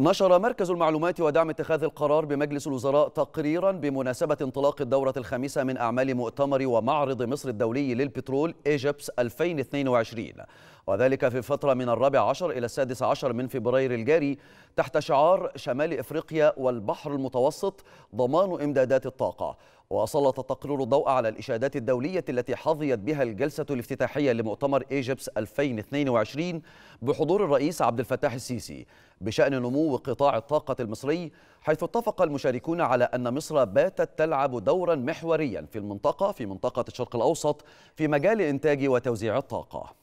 نشر مركز المعلومات ودعم اتخاذ القرار بمجلس الوزراء تقريرا بمناسبة انطلاق الدورة الخامسة من أعمال مؤتمر ومعرض مصر الدولي للبترول إيجيبس 2022 وذلك في فترة من الرابع عشر إلى السادس عشر من فبراير الجاري تحت شعار شمال إفريقيا والبحر المتوسط ضمان إمدادات الطاقة. وسلط التقرير الضوء على الإشادات الدولية التي حظيت بها الجلسة الافتتاحية لمؤتمر إيجيبس 2022 بحضور الرئيس عبد الفتاح السيسي بشأن نمو قطاع الطاقة المصري حيث اتفق المشاركون على أن مصر باتت تلعب دورا محوريا في المنطقة في منطقة الشرق الأوسط في مجال إنتاج وتوزيع الطاقة.